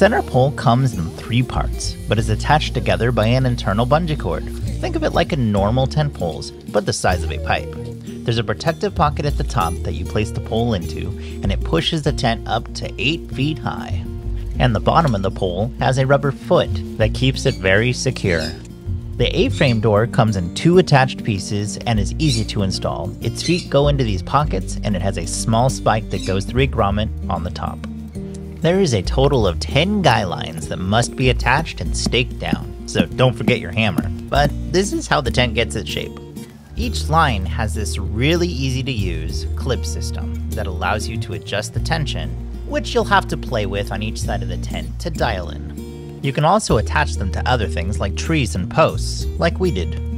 center pole comes in three parts, but is attached together by an internal bungee cord. Think of it like a normal tent poles, but the size of a pipe. There's a protective pocket at the top that you place the pole into, and it pushes the tent up to 8 feet high. And the bottom of the pole has a rubber foot that keeps it very secure. The A-frame door comes in two attached pieces and is easy to install. Its feet go into these pockets and it has a small spike that goes through a grommet on the top. There is a total of 10 guy lines that must be attached and staked down, so don't forget your hammer. But this is how the tent gets its shape. Each line has this really easy to use clip system that allows you to adjust the tension, which you'll have to play with on each side of the tent to dial in. You can also attach them to other things like trees and posts, like we did.